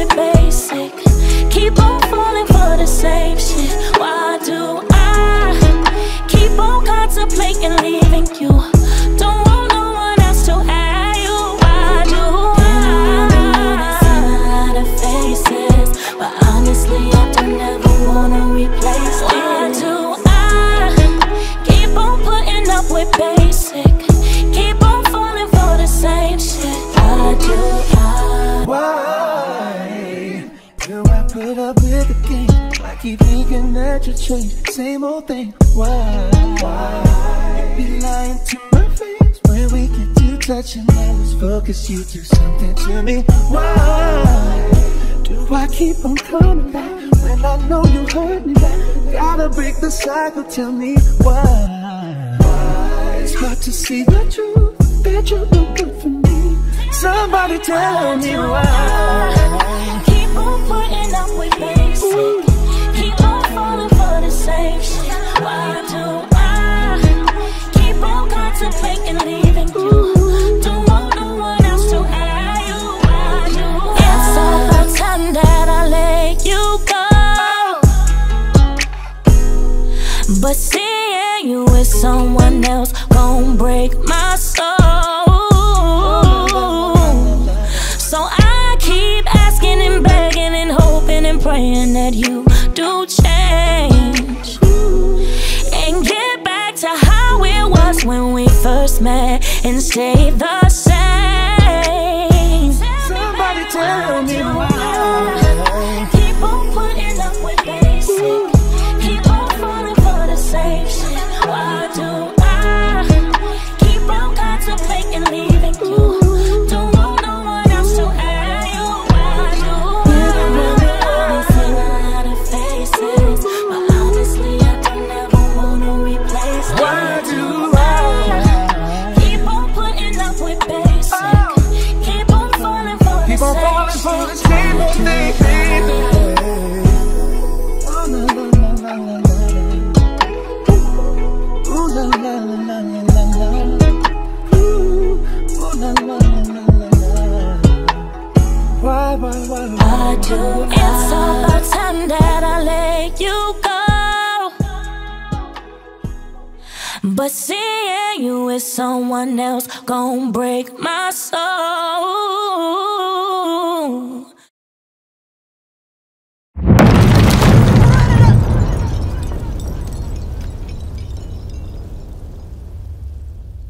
it basic. Keep on falling for the same. Change, same old thing. Why? Why? Be lying to my face when we get to touching. I was focused, you do something to me. Why? Do I keep on coming back when I know you hurt me back? Gotta break the cycle, tell me why. why? It's hard to see the truth that you're no good for me. Somebody tell me why. But seeing you with someone else gon' break my soul. So I keep asking and begging and hoping and praying that you do change and get back to how it was when we first met and stay the same. Somebody tell me I do. It's about time that I let you go. But seeing you with someone else gon' break my soul.